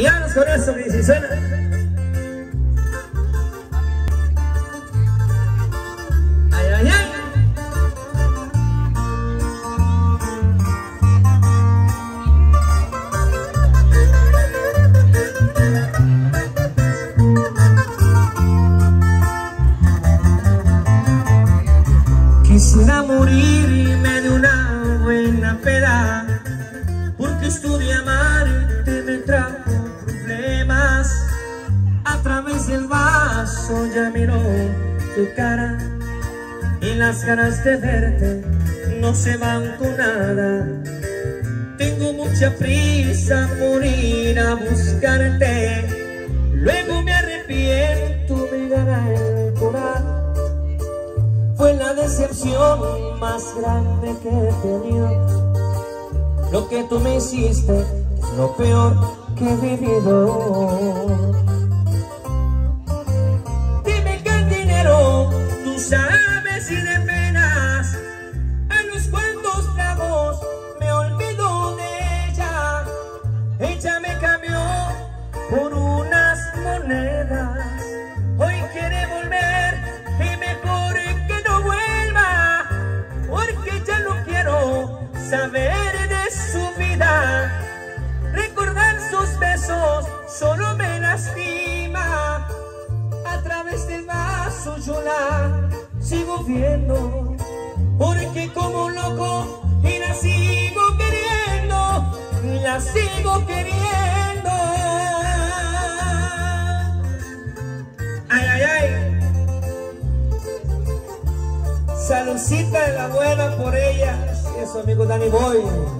Y vamos con eso si suena. Quisiera morirme de una buena peda Porque estudié amarte ya miró tu cara Y las ganas de verte no se van con nada Tengo mucha prisa por ir a buscarte Luego me arrepiento, me gana el corazón fue la decepción más grande que he tenido. Lo que tú me hiciste es lo peor que he vivido. Tú sabes y de penas, vaso yo la sigo viendo, porque como loco y la sigo queriendo, la sigo queriendo. Ay, ay, ay. Saludcita de la buena por ella. Eso, amigo Danny Boy.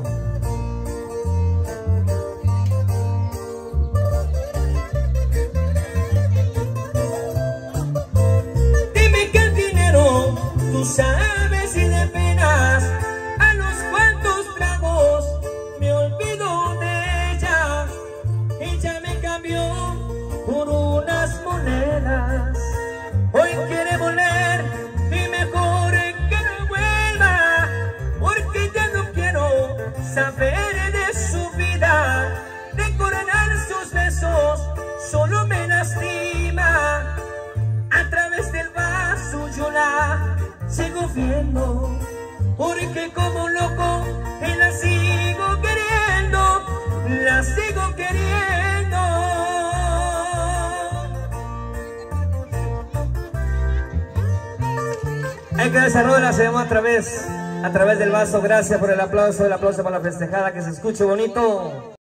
Saber de su vida. Recordar sus besos solo me lastima. A través del vaso yo la sigo viendo, porque como loco la sigo queriendo, la sigo queriendo. Hay que desarrollar se llama a través, a través del vaso. Gracias por el aplauso, el aplauso para la festejada, que se escuche bonito.